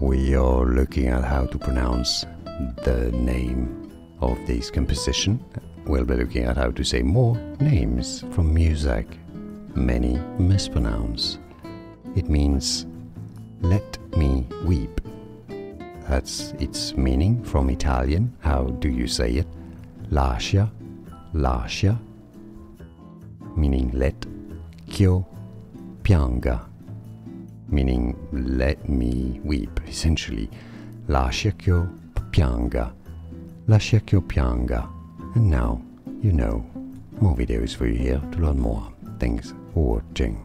we are looking at how to pronounce the name of this composition. We'll be looking at how to say more names from music. Many mispronounce. It means let me weep. That's its meaning from Italian. How do you say it? Lascia, lascia, meaning let, ch'io pianga, meaning let me weep, essentially. Lascia ch'io pianga, lascia ch'io pianga. And now you know more videos for you here to learn more. Thanks for watching.